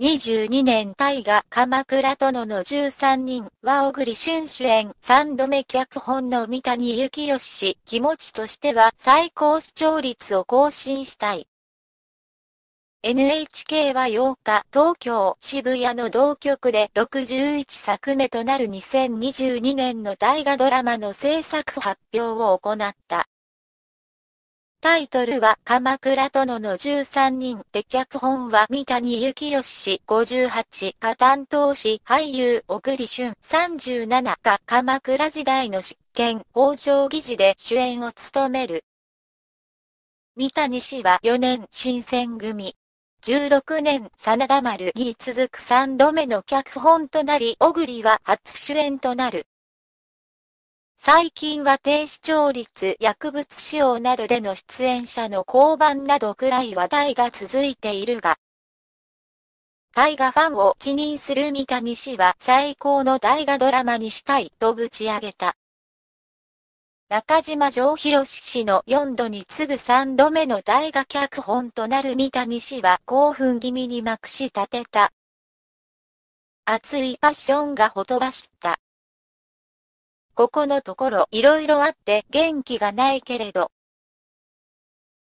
2022年大河鎌倉殿の13人は小栗旬主演3度目脚本の三谷幸義気持ちとしては最高視聴率を更新したい。NHK は8日東京渋谷の同局で61作目となる2022年の大河ドラマの制作発表を行った。タイトルは鎌倉殿の13人で脚本は三谷幸義氏58が担当し俳優小栗旬37が鎌倉時代の執権北条議事で主演を務める。三谷氏は4年新選組。16年真田丸に続く3度目の脚本となり、小栗は初主演となる。最近は低視聴率、薬物使用などでの出演者の降板などくらい話題が続いているが、大河ファンを気にする三谷氏は最高の大河ドラマにしたいとぶち上げた。中島城博氏の4度に次ぐ3度目の大河脚本となる三谷氏は興奮気味にまくし立てた。熱いパッションがほとばしった。ここのところ色々あって元気がないけれど。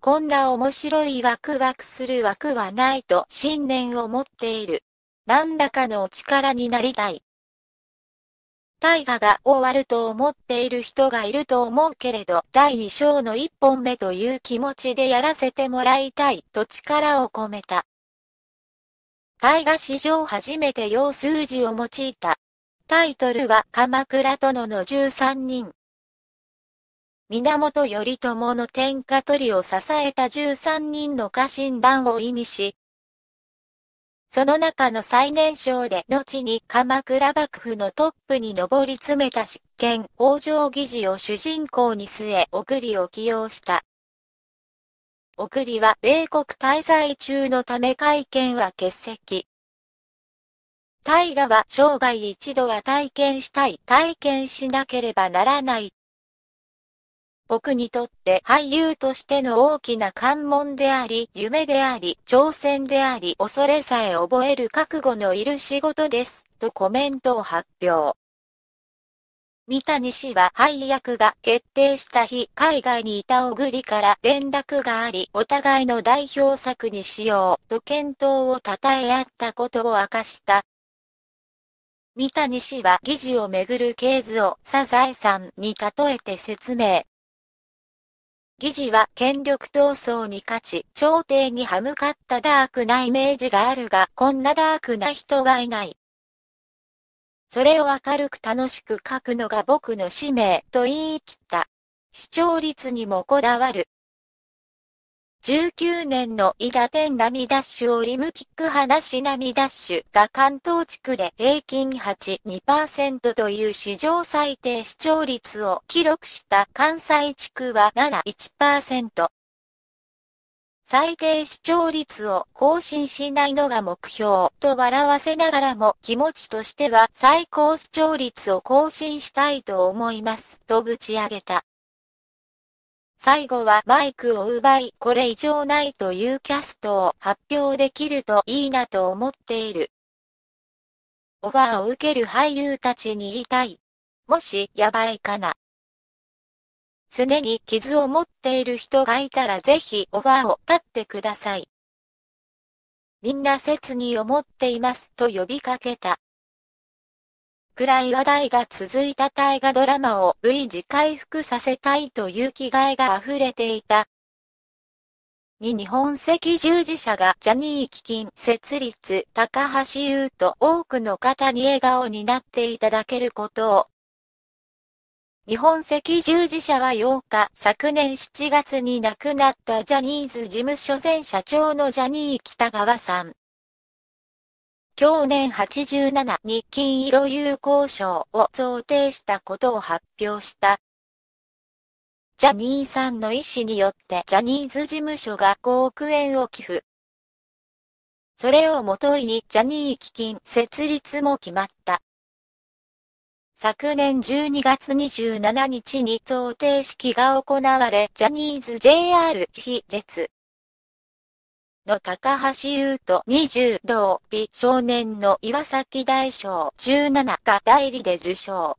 こんな面白いワクワクする枠はないと信念を持っている。何らかのお力になりたい。大河が終わると思っている人がいると思うけれど、第2章の1本目という気持ちでやらせてもらいたいと力を込めた。大河史上初めて用数字を用いた。タイトルは鎌倉殿の13人。源頼朝の天下取りを支えた13人の家臣団を意味し、その中の最年少で後に鎌倉幕府のトップに上り詰めた執権北条義事を主人公に据え小栗を起用した。小栗は米国滞在中のため会見は欠席。大河は生涯一度は体験したい、体験しなければならない。僕にとって俳優としての大きな関門であり、夢であり、挑戦であり、恐れさえ覚える覚悟のいる仕事です、とコメントを発表。三谷氏は配役が決定した日、海外にいた小栗から連絡があり、お互いの代表作にしよう、と検討を称え合ったことを明かした。三谷氏は議事をめぐるケースをサザエさんに例えて説明。議事は権力闘争に勝ち、朝廷に歯向かったダークなイメージがあるが、こんなダークな人はいない。それを明るく楽しく書くのが僕の使命と言い切った。視聴率にもこだわる。19年の伊田天並ダッシュオリムキック話並ダッシュが関東地区で平均8.2%という史上最低視聴率を記録した関西地区は7.1%。最低視聴率を更新しないのが目標と笑わせながらも気持ちとしては最高視聴率を更新したいと思いますとぶち上げた。最後はマイクを奪い、これ以上ないというキャストを発表できるといいなと思っている。オファーを受ける俳優たちに言いたい。もし、やばいかな。常に傷を持っている人がいたらぜひオファーを立ってください。みんな切に思っていますと呼びかけた。暗い話題が続いた大河ドラマを類似回復させたいという気概が溢れていた。に日本赤十字社がジャニー基金設立高橋優と多くの方に笑顔になっていただけることを。日本赤十字社は8日、昨年7月に亡くなったジャニーズ事務所前社長のジャニー北川さん。去年87に金色友好賞を贈呈したことを発表した。ジャニーさんの意思によってジャニーズ事務所が5億円を寄付。それをもといにジャニー基金設立も決まった。昨年12月27日に贈呈式が行われ、ジャニーズ JR 非絶の高橋優斗20同美少年の岩崎大賞17が代理で受賞。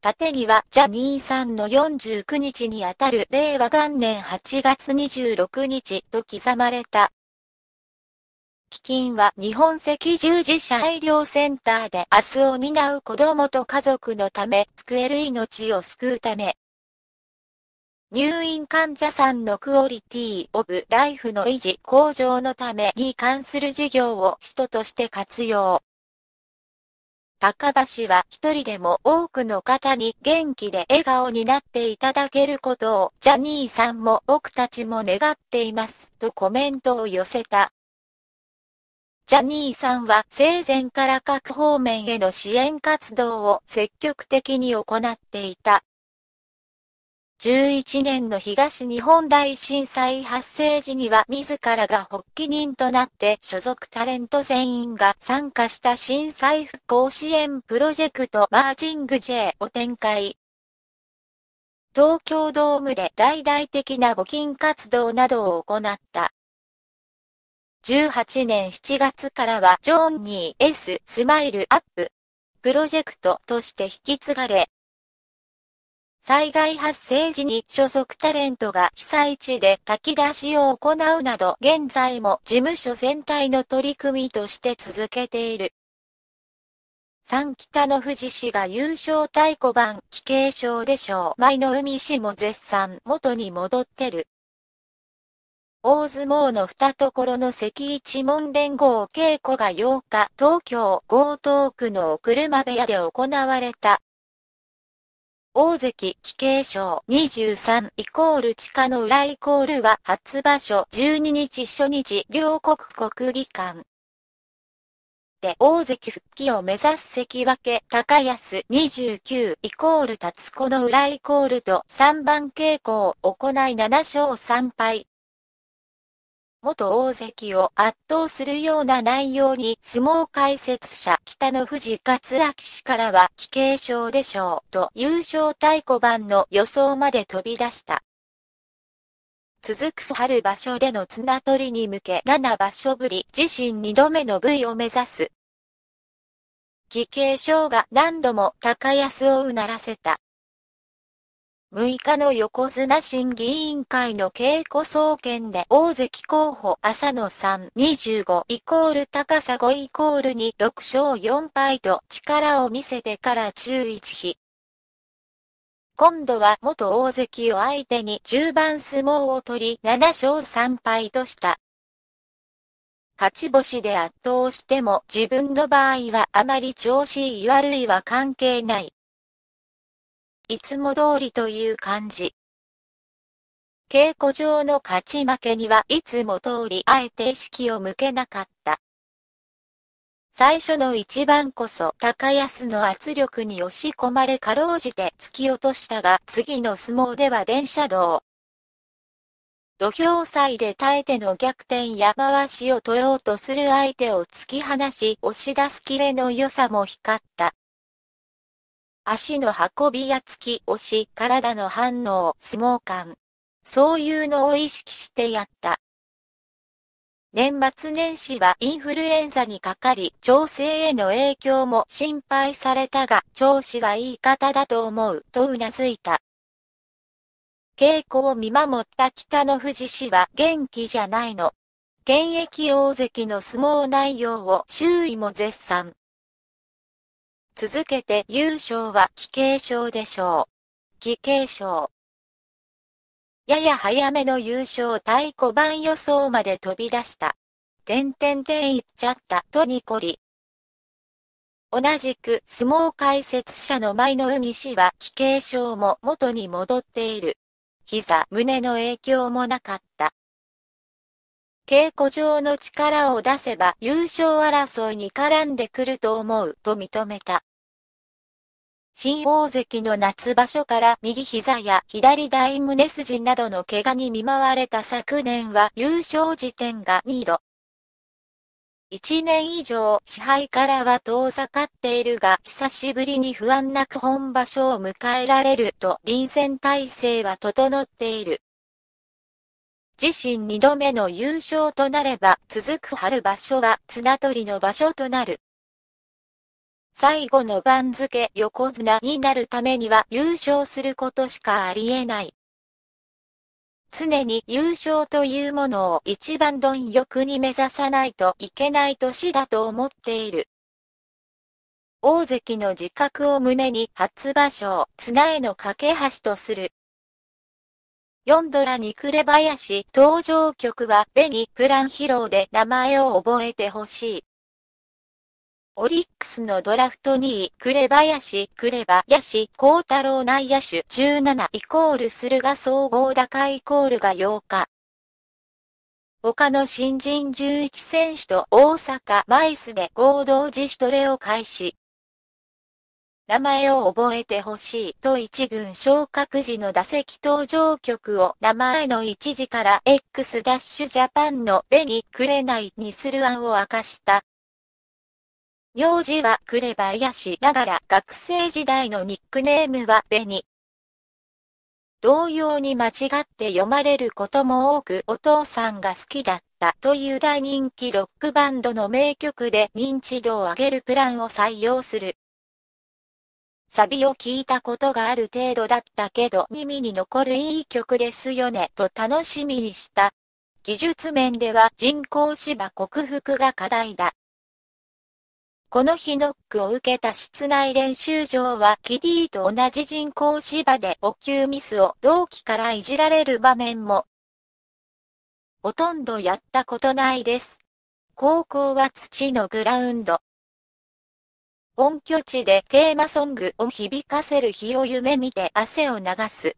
縦際ジャニーさんの49日にあたる令和元年8月26日と刻まれた。基金は日本赤十字社医療センターで明日を担う子供と家族のため救える命を救うため、入院患者さんのクオリティオブライフの維持向上のために関する事業を人として活用。高橋は一人でも多くの方に元気で笑顔になっていただけることをジャニーさんも僕たちも願っていますとコメントを寄せた。ジャニーさんは生前から各方面への支援活動を積極的に行っていた。11年の東日本大震災発生時には自らが発起人となって所属タレント全員が参加した震災復興支援プロジェクトマージング J を展開。東京ドームで大々的な募金活動などを行った。18年7月からはジョンニー S スマイルアッププロジェクトとして引き継がれ、災害発生時に所属タレントが被災地で炊き出しを行うなど現在も事務所全体の取り組みとして続けている。三北の富士市が優勝太鼓判、帰継賞でしょう。舞の海市も絶賛、元に戻ってる。大相撲の二所の関一門連合稽古が8日、東京、江東区の車部屋で行われた。大関騎継賞23イコール地下の裏イコールは初場所12日初日両国国技館。で大関復帰を目指す関脇高安29イコール立子の裏イコールと3番稽古を行い7勝3敗。元大関を圧倒するような内容に相撲解説者北の富士勝明氏からは危継賞でしょうと優勝太鼓判の予想まで飛び出した。続く春場所での綱取りに向け7場所ぶり自身2度目の V を目指す。危継賞が何度も高安をうならせた。6日の横綱審議委員会の稽古総見で大関候補浅野さん25イコール高さ5イコールに6勝4敗と力を見せてから中1比。今度は元大関を相手に10番相撲を取り7勝3敗とした。勝ち星で圧倒しても自分の場合はあまり調子いい悪いは関係ない。いつも通りという感じ。稽古場の勝ち負けにはいつも通りあえて意識を向けなかった。最初の一番こそ高安の圧力に押し込まれかろうじて突き落としたが次の相撲では電車道。土俵際で耐えての逆転や回しを取ろうとする相手を突き放し押し出すキレの良さも光った。足の運びや突き押し、体の反応、相撲感。そういうのを意識してやった。年末年始はインフルエンザにかかり、調整への影響も心配されたが、調子はいい方だと思う、とうなずいた。稽古を見守った北の富士氏は元気じゃないの。現役大関の相撲内容を周囲も絶賛。続けて優勝は奇継賞でしょう。奇継賞。やや早めの優勝太鼓判予想まで飛び出した。てんてんてん言っちゃったとニコリ。同じく相撲解説者の舞の海氏は奇継賞も元に戻っている。膝、胸の影響もなかった。稽古上の力を出せば優勝争いに絡んでくると思うと認めた。新大関の夏場所から右膝や左大胸筋などの怪我に見舞われた昨年は優勝時点が2度。1年以上支配からは遠ざかっているが久しぶりに不安なく本場所を迎えられると臨戦態勢は整っている。自身2度目の優勝となれば続く春場所は綱取りの場所となる。最後の番付横綱になるためには優勝することしかありえない。常に優勝というものを一番貪欲に目指さないといけない年だと思っている。大関の自覚を胸に初場所を綱への架け橋とする。4ドラに紅林登場曲はベニプラン披露で名前を覚えてほしい。オリックスのドラフト2位、紅林、紅林、幸太郎内野手17イコール駿河総合高イコールが8日。他の新人11選手と大阪マイスで合同自主トレを開始。名前を覚えてほしいと一軍昇格時の打席登場曲を名前の一時から X ダッシュジャパンの紅くれないにする案を明かした。名字はクレバヤシながら学生時代のニックネームはベニ。同様に間違って読まれることも多くお父さんが好きだったという大人気ロックバンドの名曲で認知度を上げるプランを採用する。サビを聞いたことがある程度だったけど耳に残るいい曲ですよねと楽しみにした。技術面では人工芝克服が課題だ。この日ノックを受けた室内練習場はキディと同じ人工芝で補給ミスを同期からいじられる場面も、ほとんどやったことないです。高校は土のグラウンド。本拠地でテーマソングを響かせる日を夢見て汗を流す。